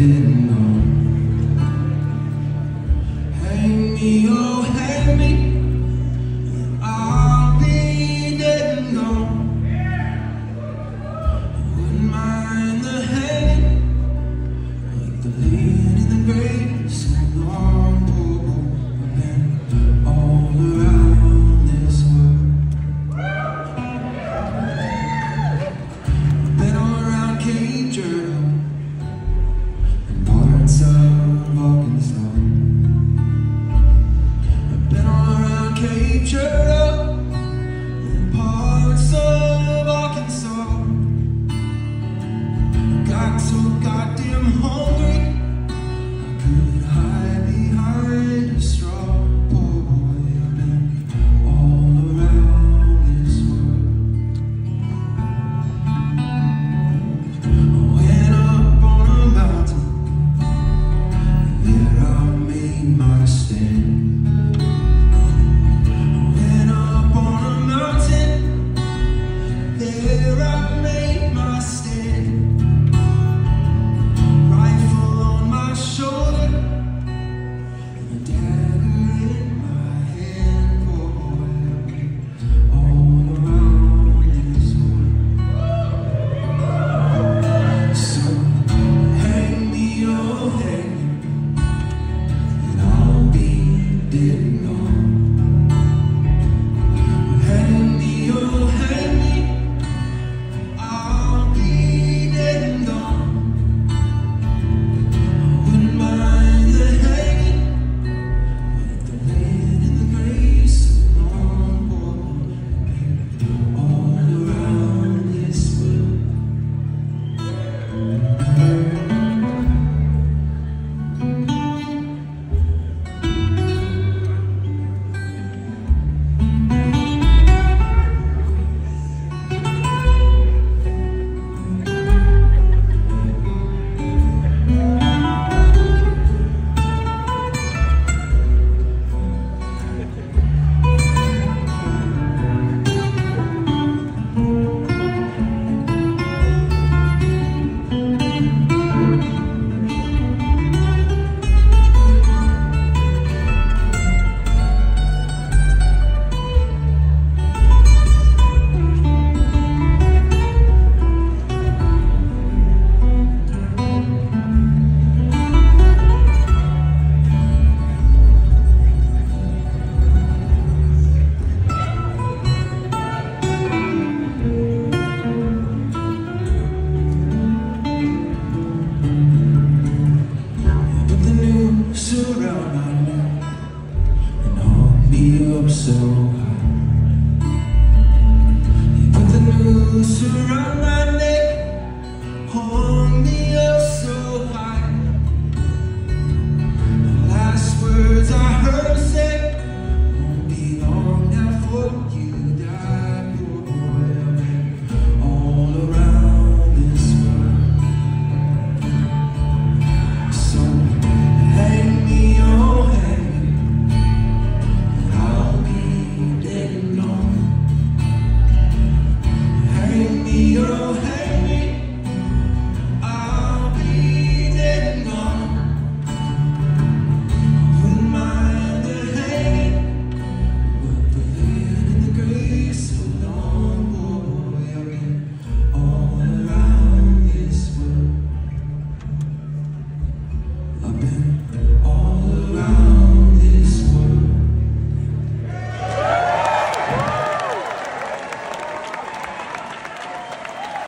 didn't know. Hang me, oh, hang. Amen. I heard